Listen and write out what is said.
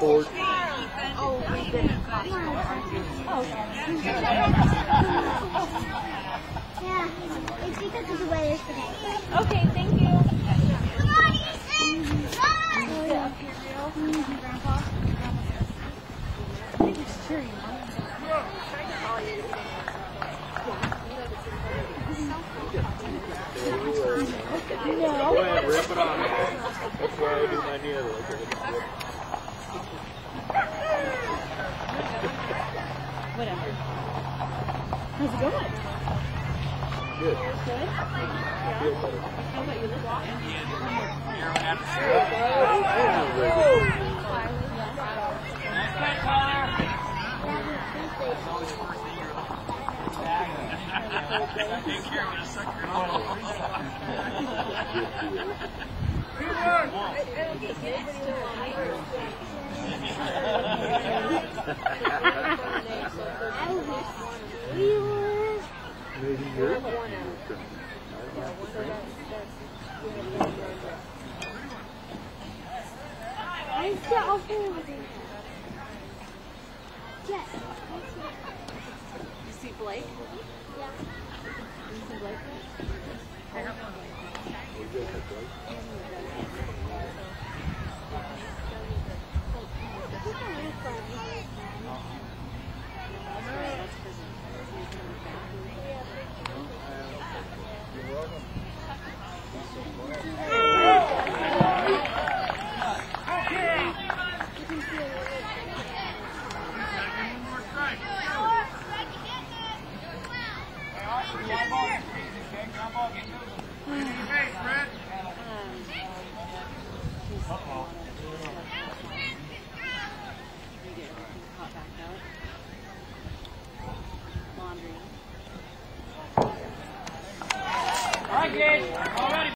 Board. Yeah, it's because of the weather today. Okay, thank you. Come on, Ethan! Run! Go ahead, rip it on. That's why I do my rip. Whatever. How's it going? Good. Good? Feel better. How about you lift I wish we were. Maybe you're. I still also over there. Yes. You see Blake? Yeah. Laundry. All right, kids. All ready.